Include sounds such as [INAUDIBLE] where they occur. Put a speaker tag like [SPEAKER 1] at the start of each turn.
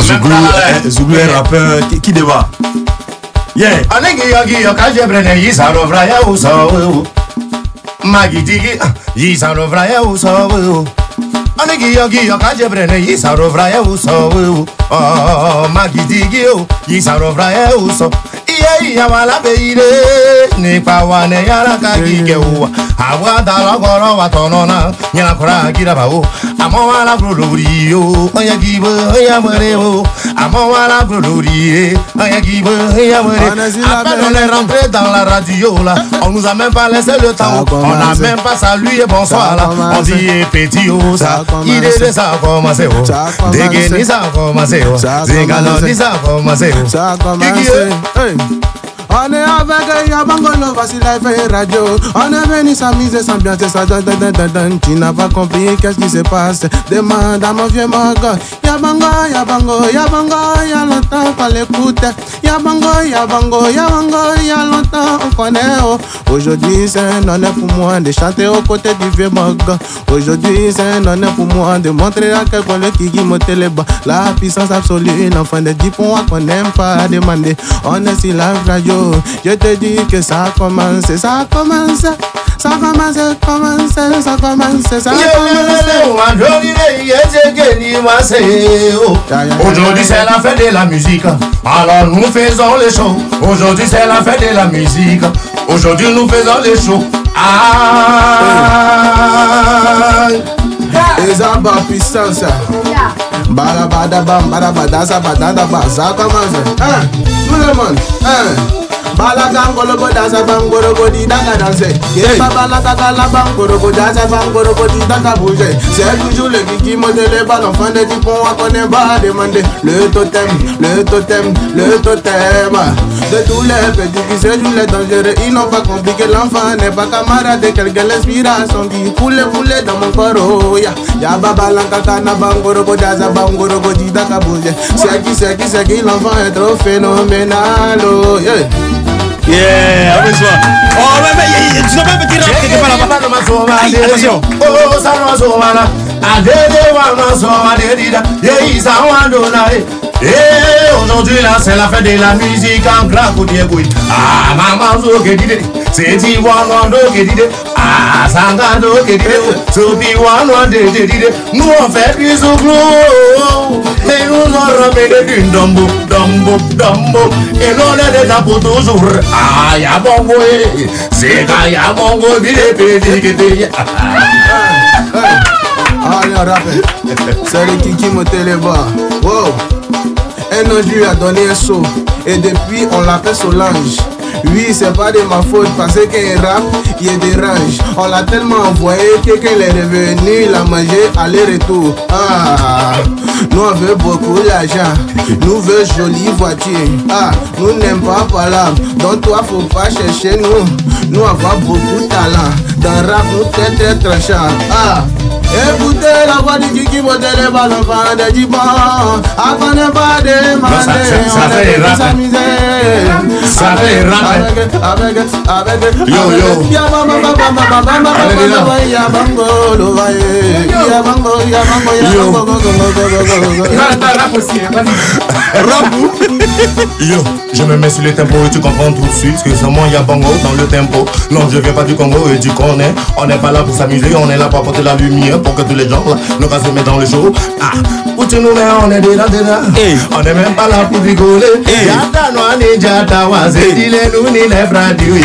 [SPEAKER 1] Zouglou, est rappeur. Qui, débat? Yeah.
[SPEAKER 2] Anegi yogi yokaje brene yisaro vraya uso Magitigi yisaro vraya uso Anegi yogi yokaje brene yisaro vraya uso Magitigi yisaro vraya uso Nipa wane wa o wala o wala gibo oya mwere À peine on est rentré dans la radio là. On nous a même pas laissé le temps. On a même pas salué bonsoir là. On dit eh, petit oh ça. Il est de ça a commencé oh. Ça a commencé Zingalon ça a commencé oh
[SPEAKER 3] Ça On est avec Yabangolo, voici Life et Radio. On est venu s'amuser, s'ambiancer, ça donne, donne, donne, donne. Tu n'as pas compris qu'est-ce qui se passe. Demande à mon vieux Mogo. Yabango, Yabango, Yabango, il y a longtemps qu'on l'écoute. Yabango, Yabango, Yabango, il y a longtemps on connaît. oh. Aujourd'hui, c'est un honneur pour moi de chanter aux côtés du vieux Mogo. Aujourd'hui, c'est un honneur pour moi de montrer à quel point le Kiki monte les bas. La puissance absolue, l'enfant de 10 points qu'on n'aime pas demander. On est sur la radio. Je te dis que ça a commencé, ça a commencé. Ça a commencé, commencé, ça a commencé, ça a
[SPEAKER 2] commencé. Aujourd'hui c'est la fête de la musique. Alors nous faisons les shows. Aujourd'hui c'est la fête de la musique. Aujourd'hui nous faisons les shows. Ah.
[SPEAKER 3] Ezaba puissance. Bada bada bam, bada bada sa bada da ba, ça a commencé. Hein, tout le monde, hein? Balaga ngolo go dansa bangoro go di daga danse. Ye baba la daga la bangoro go dansa bangoro go di daga bouger. C'est toujours le kiki monte les balles, enfant de type on va connaître pas demander le totem, le totem, le totem. De tous les petits qui se jouent les dangereux, ils n'ont pas compris que l'enfant n'est pas camarade de quelqu'un l'inspiration qui coule coule dans mon corps. Oh, ya ya baba la kakana bangoro go dansa bangoro go di daga bouger. C'est qui c'est qui c'est qui l'enfant est trop phénoménal. Oh, yeah.
[SPEAKER 1] Yeah, applaudissements. Oh, mais, mais, y- y- tu n'as pas un petit rap quelque part là-bas Aïe, attention.
[SPEAKER 2] Oh, ça nous somana. Adede wa no so adedida. Ye isa wandona. Eh, aujourd'hui là c'est la fête de la musique en grand coup de couille. Ah, maman zo ke dide. C'est ti wa no do ke dide. Ah, sanga do ke dide. So bi wa no de de dide. Du zouglo. Et nous on remet du dombo, dombo, dombo. Et l'on est déjà pour toujours. Ah, ya bongo. C'est quand ya bongo, vide petit que t'es. [LAUGHS]
[SPEAKER 3] Ah, il y a un rappel. C'est le Kiki bas. Wow. Un ange lui a donné un saut. Et depuis, on l'appelle Solange. Oui, c'est pas de ma faute parce qu'un rap, il dérange. On l'a tellement envoyé que quand il est revenu, il a mangé aller-retour. Ah, nous on veut beaucoup d'argent. Nous veut jolie voiture. Ah, nous n'aimons pas parler. Donc toi, faut pas chercher nous. Nous avons beaucoup de talent. Dans rap, nous très très tranchant. Ah. Écoutez la voix du Kiki modèle les ballons enfants de Djiban Attendez pas demander On est tous s'amuser
[SPEAKER 2] Yo, yo.
[SPEAKER 3] Ya bamba bamba bamba bamba
[SPEAKER 2] Allez,
[SPEAKER 3] bamba
[SPEAKER 2] là.
[SPEAKER 3] Ya bango lo vaye Ya bango ya bango ya
[SPEAKER 2] Yo.
[SPEAKER 3] bango go go go go go go
[SPEAKER 2] Yo, je me mets sur le tempo et tu comprends tout de suite que c'est moi y'a bongo dans le tempo. Non, je viens pas du Congo et du connais. On n'est pas là pour s'amuser, on est là pour apporter la lumière pour que tous les gens là nous se mettre dans le show. Ah, où tu nous mets, on est déjà déjà. On est même pas là pour rigoler. Yata no ani jata wa Zedile luni le
[SPEAKER 3] bradiwi.